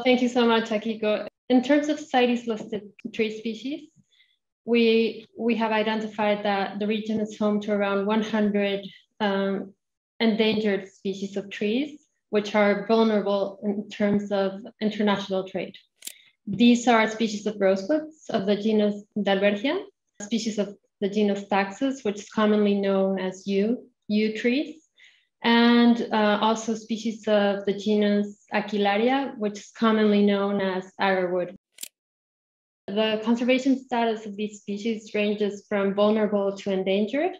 Thank you so much, Akiko. In terms of CITES listed tree species, we, we have identified that the region is home to around 100 um, endangered species of trees, which are vulnerable in terms of international trade. These are species of rosewoods of the genus Dalbergia, species of the genus Taxus, which is commonly known as yew, yew trees, and uh, also species of the genus Aquilaria, which is commonly known as agarwood. The conservation status of these species ranges from vulnerable to endangered,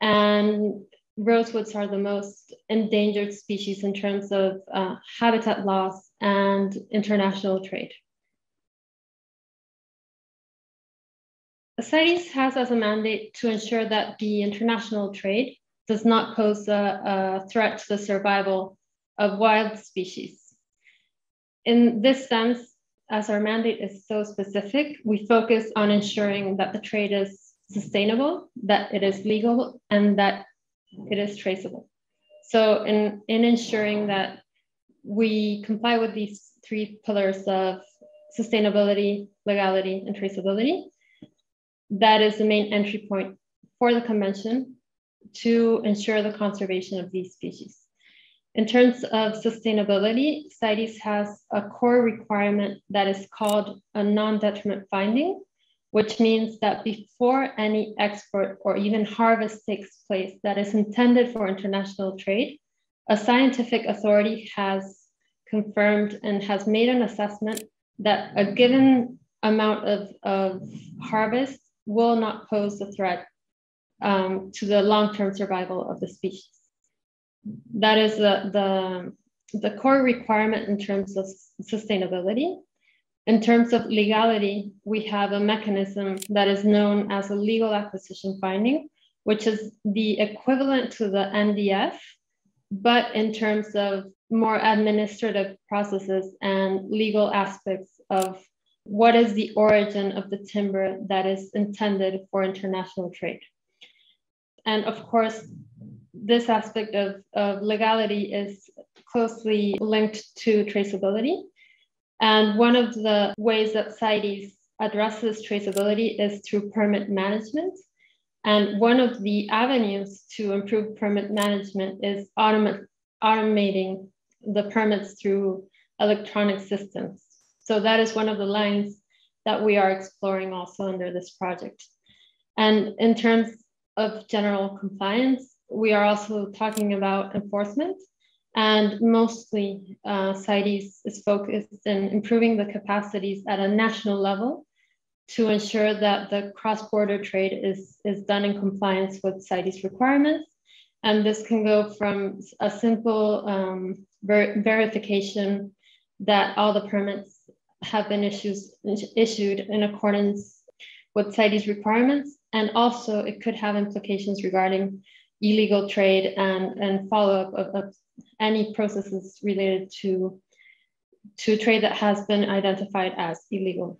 and rosewoods are the most endangered species in terms of uh, habitat loss and international trade. CITES has as a mandate to ensure that the international trade does not pose a, a threat to the survival of wild species. In this sense, as our mandate is so specific, we focus on ensuring that the trade is sustainable, that it is legal, and that it is traceable. So in, in ensuring that we comply with these three pillars of sustainability, legality, and traceability, that is the main entry point for the convention to ensure the conservation of these species. In terms of sustainability, CITES has a core requirement that is called a non-detriment finding, which means that before any export or even harvest takes place that is intended for international trade, a scientific authority has confirmed and has made an assessment that a given amount of, of harvest will not pose a threat um, to the long-term survival of the species. That is the, the, the core requirement in terms of sustainability. In terms of legality, we have a mechanism that is known as a legal acquisition finding, which is the equivalent to the NDF, but in terms of more administrative processes and legal aspects of what is the origin of the timber that is intended for international trade. And of course, this aspect of, of legality is closely linked to traceability. And one of the ways that CITES addresses traceability is through permit management. And one of the avenues to improve permit management is automating the permits through electronic systems. So that is one of the lines that we are exploring also under this project. And in terms of general compliance, we are also talking about enforcement. And mostly, uh, CITES is focused in improving the capacities at a national level to ensure that the cross-border trade is, is done in compliance with CITES requirements. And this can go from a simple um, ver verification that all the permits have been issues, issued in accordance with CITES requirements and also it could have implications regarding illegal trade and, and follow-up of, of any processes related to, to trade that has been identified as illegal.